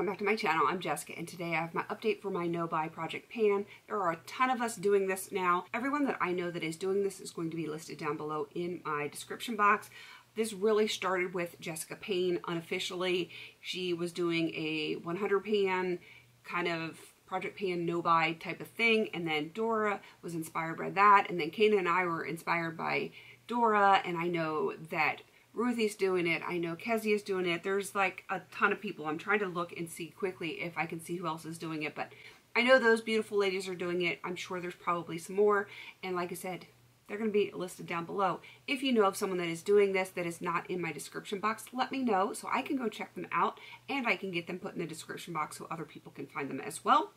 welcome back to my channel. I'm Jessica and today I have my update for my no buy project pan. There are a ton of us doing this now. Everyone that I know that is doing this is going to be listed down below in my description box. This really started with Jessica Payne unofficially. She was doing a 100 pan kind of project pan no buy type of thing and then Dora was inspired by that and then Caena and I were inspired by Dora and I know that Ruthie's doing it. I know Kezia's doing it. There's like a ton of people. I'm trying to look and see quickly if I can see who else is doing it. But I know those beautiful ladies are doing it. I'm sure there's probably some more. And like I said, they're going to be listed down below. If you know of someone that is doing this that is not in my description box, let me know so I can go check them out and I can get them put in the description box so other people can find them as well.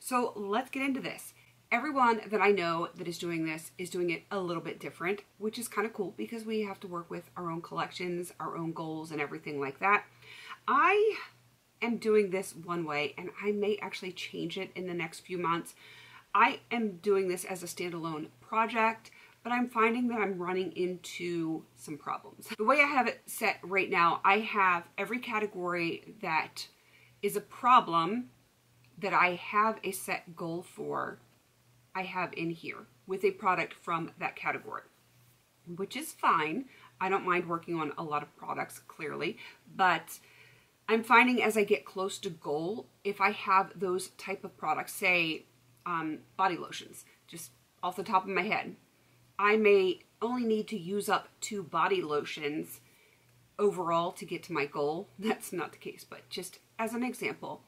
So let's get into this everyone that I know that is doing this is doing it a little bit different, which is kind of cool because we have to work with our own collections, our own goals, and everything like that. I am doing this one way, and I may actually change it in the next few months. I am doing this as a standalone project, but I'm finding that I'm running into some problems. The way I have it set right now, I have every category that is a problem that I have a set goal for I have in here with a product from that category, which is fine. I don't mind working on a lot of products, clearly, but I'm finding as I get close to goal, if I have those type of products, say um, body lotions, just off the top of my head, I may only need to use up two body lotions overall to get to my goal. That's not the case, but just as an example,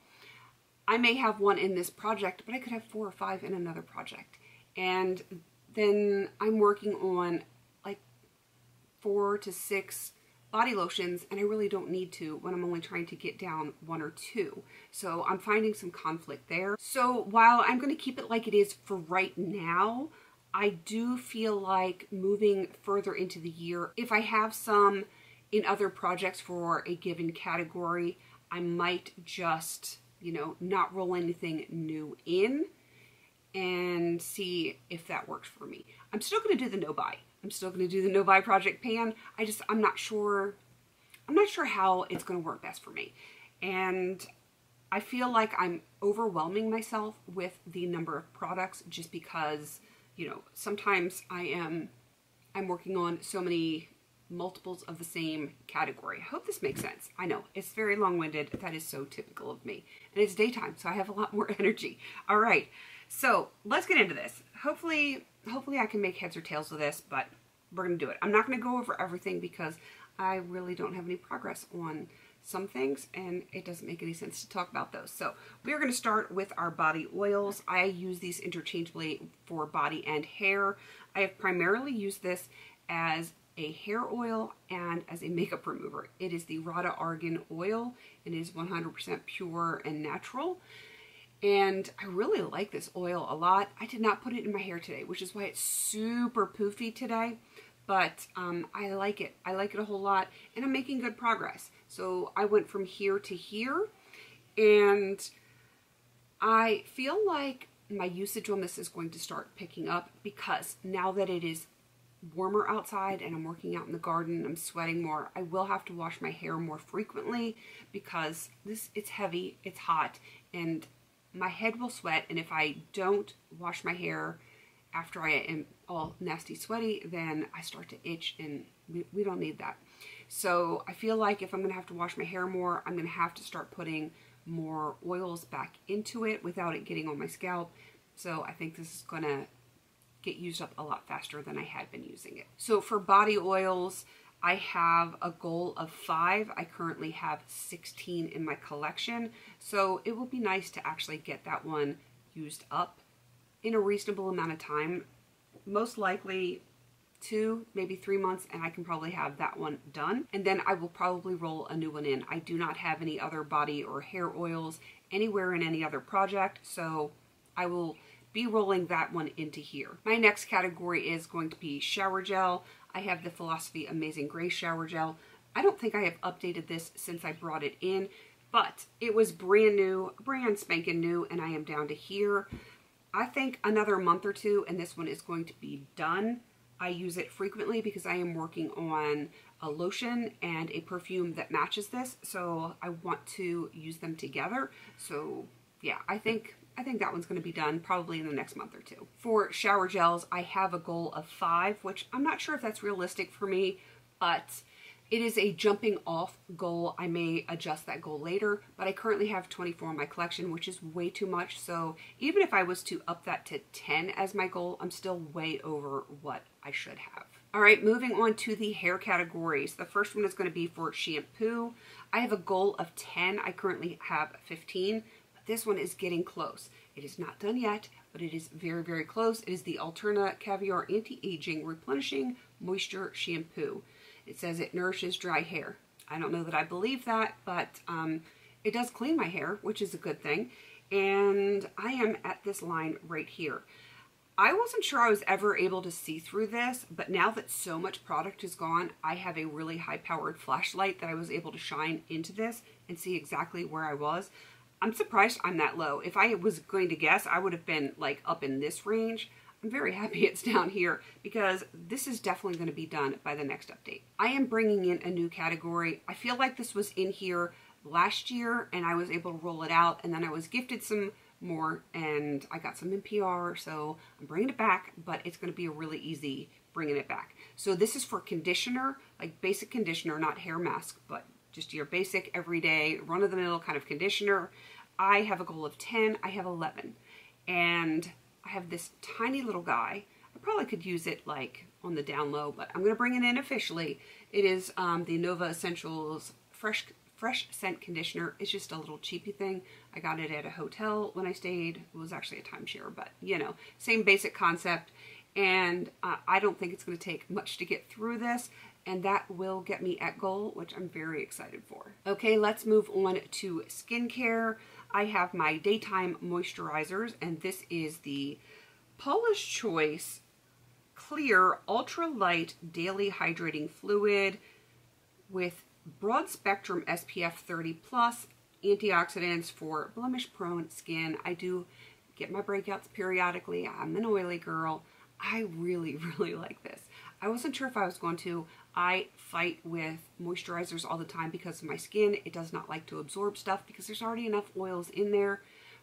I may have one in this project, but I could have four or five in another project. And then I'm working on like four to six body lotions and I really don't need to when I'm only trying to get down one or two. So I'm finding some conflict there. So while I'm going to keep it like it is for right now, I do feel like moving further into the year, if I have some in other projects for a given category, I might just you know, not roll anything new in and see if that works for me. I'm still going to do the no buy. I'm still going to do the no buy project pan. I just, I'm not sure, I'm not sure how it's going to work best for me. And I feel like I'm overwhelming myself with the number of products just because, you know, sometimes I am, I'm working on so many multiples of the same category. I hope this makes sense. I know, it's very long-winded. That is so typical of me. And it's daytime, so I have a lot more energy. All right, so let's get into this. Hopefully, hopefully I can make heads or tails of this, but we're to do it. I'm not to go over everything because I really don't have any progress on some things and it doesn't make any sense to talk about those. So we're going to start with our body oils. I use these interchangeably for body and hair. I have primarily used this as a hair oil and as a makeup remover. It is the Radha Argan oil. It is 100% pure and natural. And I really like this oil a lot. I did not put it in my hair today, which is why it's super poofy today. But um, I like it. I like it a whole lot. And I'm making good progress. So I went from here to here. And I feel like my usage on this is going to start picking up because now that it is warmer outside and I'm working out in the garden, I'm sweating more, I will have to wash my hair more frequently because this it's heavy, it's hot, and my head will sweat. And if I don't wash my hair after I am all nasty sweaty, then I start to itch and we, we don't need that. So I feel like if I'm going to have to wash my hair more, I'm going to have to start putting more oils back into it without it getting on my scalp. So I think this is going to get used up a lot faster than I had been using it. So for body oils, I have a goal of five. I currently have 16 in my collection. So it will be nice to actually get that one used up in a reasonable amount of time. Most likely two, maybe three months, and I can probably have that one done. And then I will probably roll a new one in. I do not have any other body or hair oils anywhere in any other project, so I will be rolling that one into here. My next category is going to be shower gel. I have the Philosophy Amazing Grace shower gel. I don't think I have updated this since I brought it in, but it was brand new, brand spanking new, and I am down to here. I think another month or two, and this one is going to be done. I use it frequently because I am working on a lotion and a perfume that matches this, so I want to use them together. So yeah, I think I think that one's going to be done probably in the next month or two. For shower gels, I have a goal of five, which I'm not sure if that's realistic for me, but it is a jumping off goal. I may adjust that goal later, but I currently have 24 in my collection, which is way too much. So even if I was to up that to 10 as my goal, I'm still way over what I should have. All right, moving on to the hair categories. The first one is going to be for shampoo. I have a goal of 10. I currently have 15, but this one is getting close. It is not done yet, but it is very, very close. It is the Alterna Caviar Anti-Aging Replenishing Moisture Shampoo. It says it nourishes dry hair. I don't know that I believe that, but um, it does clean my hair, which is a good thing. And I am at this line right here. I wasn't sure I was ever able to see through this, but now that so much product is gone, I have a really high powered flashlight that I was able to shine into this and see exactly where I was. I'm surprised I'm that low. If I was going to guess, I would have been like up in this range. I'm very happy it's down here because this is definitely going to be done by the next update. I am bringing in a new category. I feel like this was in here last year and I was able to roll it out and then I was gifted some more and I got some NPR so I'm bringing it back but it's going to be a really easy bringing it back. So this is for conditioner, like basic conditioner, not hair mask, but just your basic everyday run-of-the-mill kind of conditioner. I have a goal of 10, I have 11 and I have this tiny little guy. I probably could use it like on the down low but I'm going to bring it in officially. It is um, the Nova Essentials Fresh fresh scent conditioner. It's just a little cheapy thing. I got it at a hotel when I stayed. It was actually a timeshare, but you know, same basic concept. And uh, I don't think it's going to take much to get through this. And that will get me at goal, which I'm very excited for. Okay, let's move on to skincare. I have my daytime moisturizers, and this is the Paula's Choice Clear Ultra Light Daily Hydrating Fluid with broad spectrum SPF 30 plus antioxidants for blemish prone skin. I do get my breakouts periodically. I'm an oily girl. I really, really like this. I wasn't sure if I was going to. I fight with moisturizers all the time because my skin. It does not like to absorb stuff because there's already enough oils in there.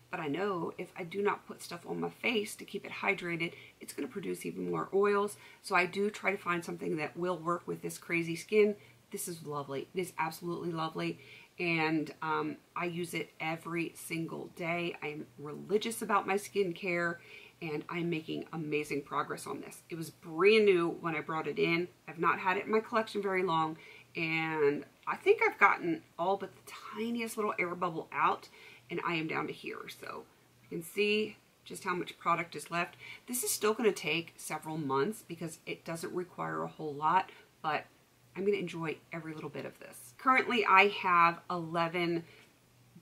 But I know if I do not put stuff on my face to keep it hydrated, it's going to produce even more oils. So I do try to find something that will work with this crazy skin this is lovely. It is absolutely lovely. And um, I use it every single day. I'm religious about my skincare and I'm making amazing progress on this. It was brand new when I brought it in. I've not had it in my collection very long and I think I've gotten all but the tiniest little air bubble out and I am down to here. So you can see just how much product is left. This is still going to take several months because it doesn't require a whole lot, but I'm going to enjoy every little bit of this. Currently, I have 11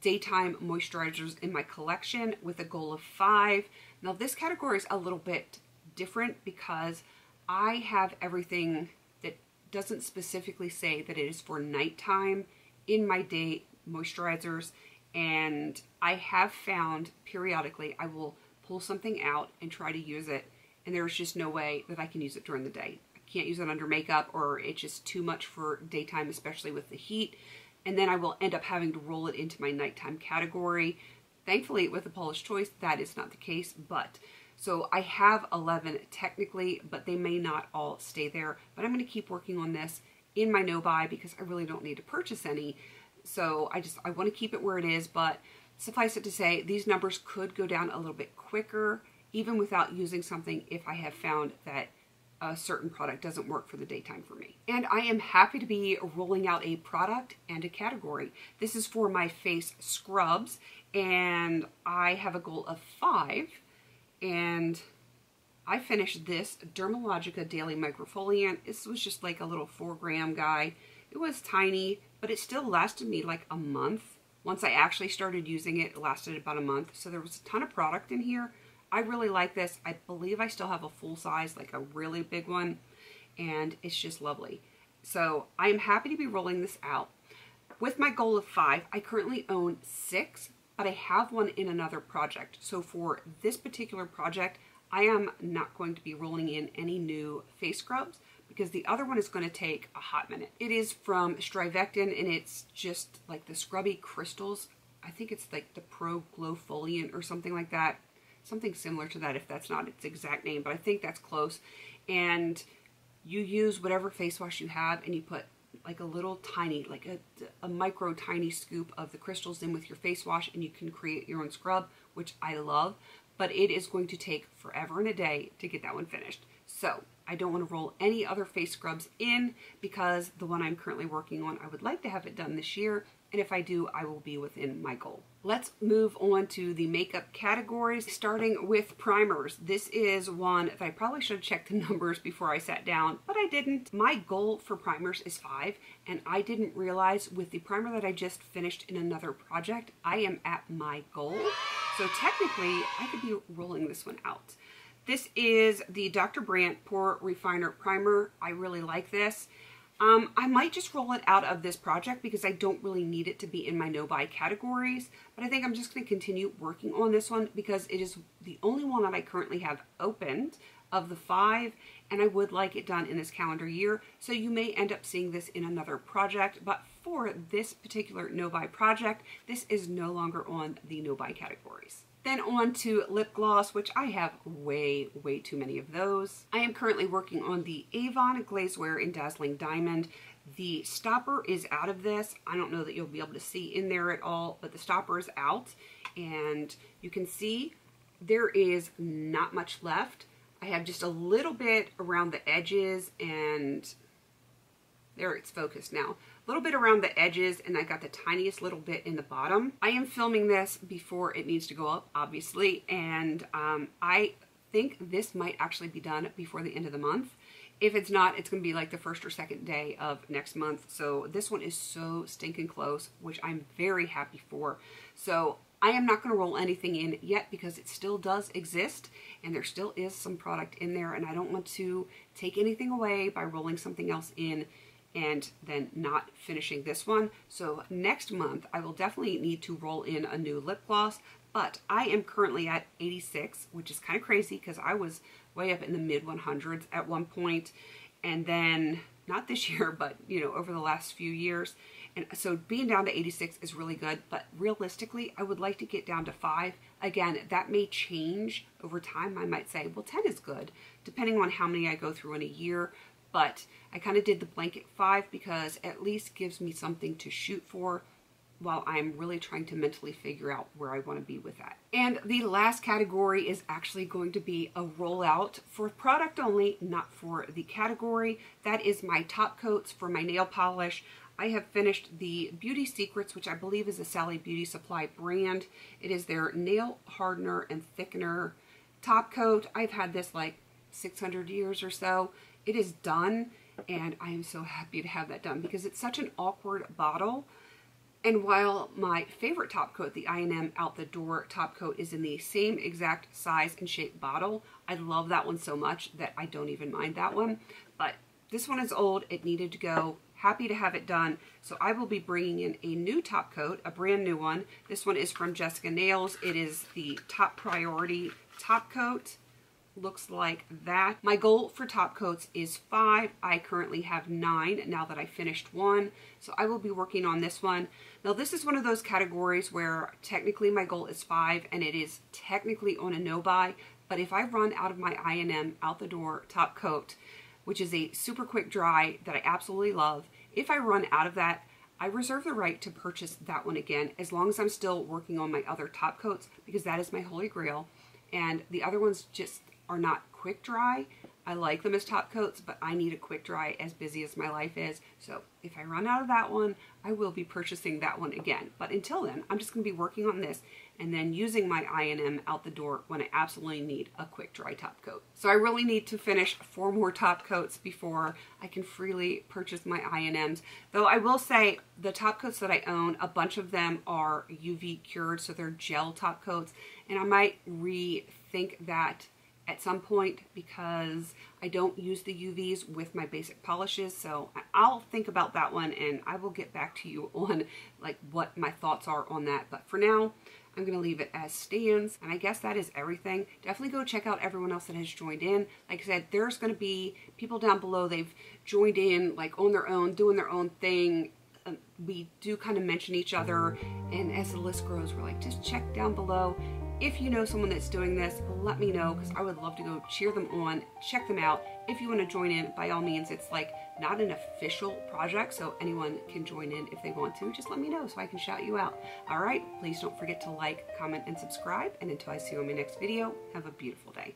daytime moisturizers in my collection with a goal of five. Now, this category is a little bit different because I have everything that doesn't specifically say that it is for nighttime in my day moisturizers. And I have found periodically I will pull something out and try to use it. And there's just no way that I can use it during the day I can't use it under makeup or it's just too much for daytime, especially with the heat. And then I will end up having to roll it into my nighttime category. Thankfully, with the Paula's Choice, that is not the case, but so I have 11 technically, but they may not all stay there. But I'm going to keep working on this in my no-buy because I really don't need to purchase any. So I just, I want to keep it where it is, but suffice it to say, these numbers could go down a little bit quicker, even without using something if I have found that a certain product doesn't work for the daytime for me. And I am happy to be rolling out a product and a category. This is for my face scrubs and I have a goal of five and I finished this Dermalogica Daily Microfoliant. This was just like a little four gram guy. It was tiny, but it still lasted me like a month. Once I actually started using it, it lasted about a month. So there was a ton of product in here. I really like this. I believe I still have a full size, like a really big one, and it's just lovely. So I am happy to be rolling this out. With my goal of five, I currently own six, but I have one in another project. So for this particular project, I am not going to be rolling in any new face scrubs, because the other one is going to take a hot minute. It is from Strivectin and it's just like the scrubby crystals. I think it's like the Pro Glow Foliant or something like that. Something similar to that if that's not its exact name, but I think that's close. And you use whatever face wash you have and you put like a little tiny, like a, a micro tiny scoop of the crystals in with your face wash and you can create your own scrub, which I love, but it is going to take forever and a day to get that one finished. So I don't want to roll any other face scrubs in because the one I'm currently working on, I would like to have it done this year and if I do, I will be within my goal. Let's move on to the makeup categories, starting with primers. This is one that I probably should have checked the numbers before I sat down, but I didn't. My goal for primers is five, and I didn't realize with the primer that I just finished in another project, I am at my goal. So technically, I could be rolling this one out. This is the Dr. Brandt Pore Refiner Primer. I really like this. Um, I might just roll it out of this project because I don't really need it to be in my no-buy categories. But I think I'm just going to continue working on this one because it is the only one that I currently have opened of the five and I would like it done in this calendar year. So you may end up seeing this in another project, but for this particular no-buy project, this is no longer on the no-buy categories. Then on to lip gloss, which I have way, way too many of those. I am currently working on the Avon Glazewear in Dazzling Diamond. The stopper is out of this. I don't know that you'll be able to see in there at all, but the stopper is out. And you can see there is not much left. I have just a little bit around the edges and there it's focused now little bit around the edges and I got the tiniest little bit in the bottom. I am filming this before it needs to go up, obviously, and um, I think this might actually be done before the end of the month. If it's not, it's going to be like the first or second day of next month. So this one is so stinking close, which I'm very happy for. So I am not going to roll anything in yet because it still does exist and there still is some product in there and I don't want to take anything away by rolling something else in and then not finishing this one. So next month, I will definitely need to roll in a new lip gloss, but I am currently at 86, which is kind of crazy because I was way up in the mid 100s at one point, and then not this year, but you know, over the last few years. And so being down to 86 is really good, but realistically, I would like to get down to five. Again, that may change over time. I might say, well, 10 is good, depending on how many I go through in a year but I kind of did the blanket five because at least gives me something to shoot for while I'm really trying to mentally figure out where I want to be with that. And the last category is actually going to be a rollout for product only, not for the category. That is my top coats for my nail polish. I have finished the Beauty Secrets, which I believe is a Sally Beauty Supply brand. It is their nail hardener and thickener top coat. I've had this like 600 years or so. It is done and I am so happy to have that done because it's such an awkward bottle. And while my favorite top coat, the INM Out the Door top coat, is in the same exact size and shape bottle, I love that one so much that I don't even mind that one. But this one is old. It needed to go. Happy to have it done. So I will be bringing in a new top coat, a brand new one. This one is from Jessica Nails. It is the Top Priority top coat looks like that. My goal for top coats is five. I currently have nine now that I finished one. So I will be working on this one. Now this is one of those categories where technically my goal is five and it is technically on a no buy. But if I run out of my INM out the door top coat, which is a super quick dry that I absolutely love, if I run out of that, I reserve the right to purchase that one again as long as I'm still working on my other top coats because that is my holy grail. And the other ones just are not quick dry. I like them as top coats, but I need a quick dry as busy as my life is. So if I run out of that one, I will be purchasing that one again. But until then, I'm just going to be working on this and then using my INM out the door when I absolutely need a quick dry top coat. So I really need to finish four more top coats before I can freely purchase my INMs. Though I will say the top coats that I own, a bunch of them are UV cured, so they're gel top coats. And I might rethink that at some point because I don't use the UVs with my basic polishes. So I'll think about that one and I will get back to you on like what my thoughts are on that. But for now, I'm going to leave it as stands. And I guess that is everything. Definitely go check out everyone else that has joined in. Like I said, there's going to be people down below. They've joined in like on their own, doing their own thing. Um, we do kind of mention each other. And as the list grows, we're like, just check down below if you know someone that's doing this, let me know because I would love to go cheer them on, check them out. If you want to join in, by all means, it's like not an official project, so anyone can join in if they want to. Just let me know so I can shout you out. All right, please don't forget to like, comment, and subscribe. And until I see you on my next video, have a beautiful day.